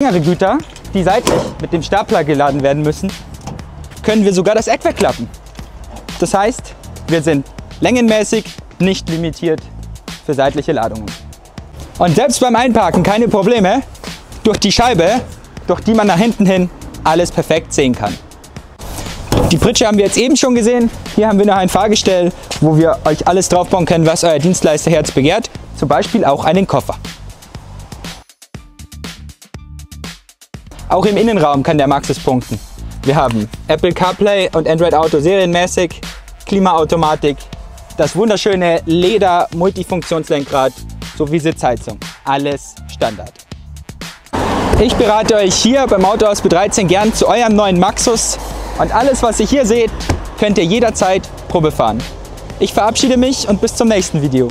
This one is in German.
längere Güter, die seitlich mit dem Stapler geladen werden müssen, können wir sogar das Eck wegklappen. Das heißt, wir sind längenmäßig nicht limitiert für seitliche Ladungen. Und selbst beim Einparken keine Probleme durch die Scheibe, durch die man nach hinten hin alles perfekt sehen kann. Die Pritsche haben wir jetzt eben schon gesehen. Hier haben wir noch ein Fahrgestell, wo wir euch alles draufbauen können, was euer Dienstleisterherz begehrt. Zum Beispiel auch einen Koffer. Auch im Innenraum kann der Maxus punkten. Wir haben Apple CarPlay und Android Auto serienmäßig, Klimaautomatik, das wunderschöne Leder Multifunktionslenkrad sowie Sitzheizung. Alles Standard. Ich berate euch hier beim Autohaus B13 gern zu eurem neuen Maxus und alles, was ihr hier seht, könnt ihr jederzeit Probe fahren. Ich verabschiede mich und bis zum nächsten Video.